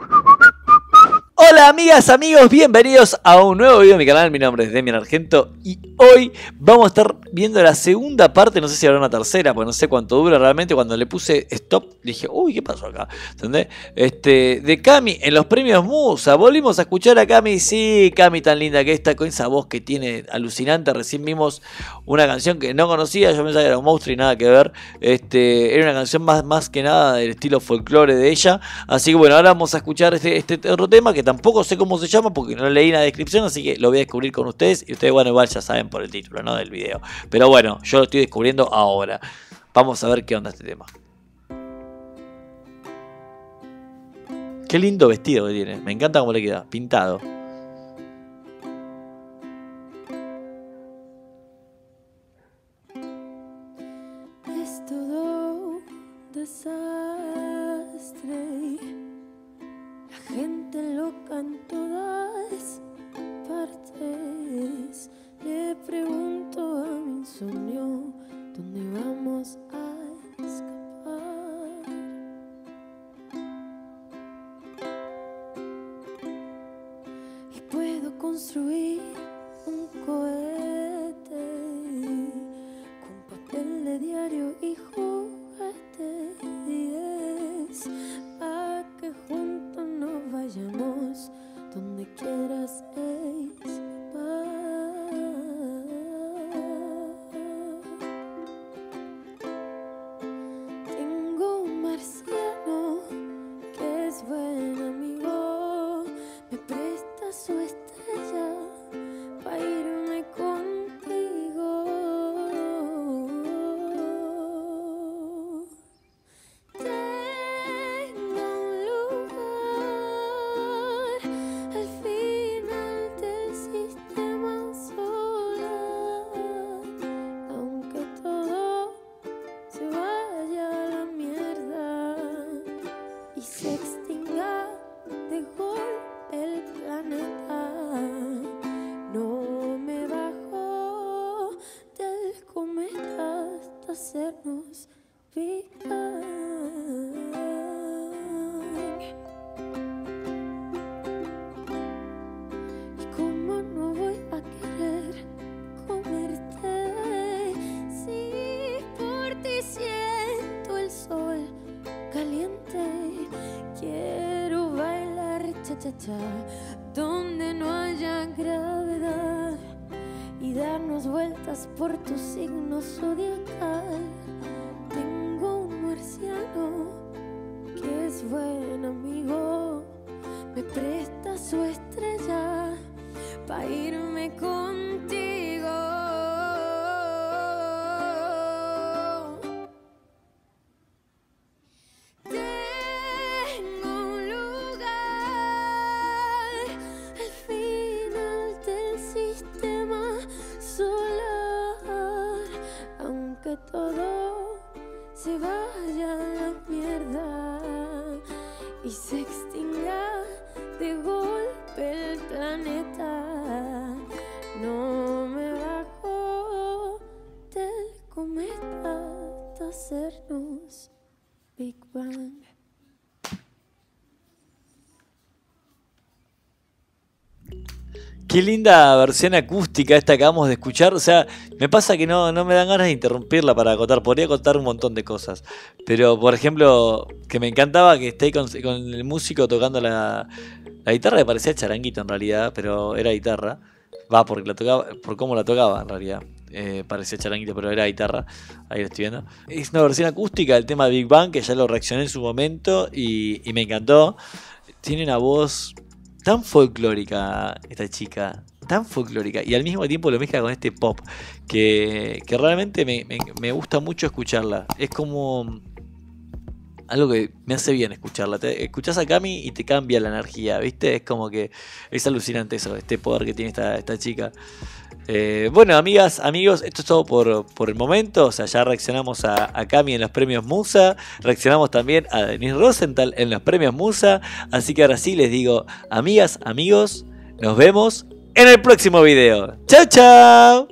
Whew. Amigas, amigos, bienvenidos a un nuevo video de mi canal, mi nombre es Demian Argento y hoy vamos a estar viendo la segunda parte, no sé si habrá una tercera, pues no sé cuánto dura realmente, cuando le puse stop dije, uy, ¿qué pasó acá? ¿Entendés? Este, de Cami en los premios Musa, volvimos a escuchar a Cami, sí, Cami tan linda que está, con esa voz que tiene alucinante, recién vimos una canción que no conocía, yo pensaba que era un monstruo y nada que ver, este, era una canción más, más que nada del estilo folclore de ella, así que bueno, ahora vamos a escuchar este, este otro tema que tampoco sé cómo se llama porque no leí la descripción, así que lo voy a descubrir con ustedes. Y ustedes, bueno, igual ya saben por el título, ¿no? Del video. Pero bueno, yo lo estoy descubriendo ahora. Vamos a ver qué onda este tema. Qué lindo vestido que tiene. Me encanta cómo le queda. Pintado. Es todo gente puedo construir un cohete con papel de diario y hacernos donde no haya gravedad y darnos vueltas por tu signo zodiacal. Se vaya a la mierda y se extinga de golpe el planeta. No me bajo del cometa hasta hacernos Big Bang. Qué linda versión acústica esta que acabamos de escuchar. O sea, me pasa que no, no me dan ganas de interrumpirla para acotar. Podría contar un montón de cosas. Pero, por ejemplo, que me encantaba que esté con, el músico tocando la, la guitarra, que parecía charanguito en realidad, pero era guitarra. Va, porque la tocaba, por cómo la tocaba en realidad. Eh, parecía charanguito, pero era guitarra. Ahí lo estoy viendo. Es una versión acústica del tema Big Bang, que ya lo reaccioné en su momento y, y me encantó. Tiene una voz tan folclórica esta chica, tan folclórica, y al mismo tiempo lo mezcla con este pop, que, realmente me, gusta mucho escucharla. Es como algo que me hace bien escucharla. Te, a Cami y te cambia la energía, ¿viste? Es como que es alucinante eso, este poder que tiene esta, esta chica. Eh, bueno, amigas, amigos, esto es todo por, el momento. O sea, ya reaccionamos a, a, Cami en los premios Musa. Reaccionamos también a Denise Rosenthal en los premios Musa. Así que ahora sí les digo, amigas, amigos, nos vemos en el próximo video. ¡Chao, chao!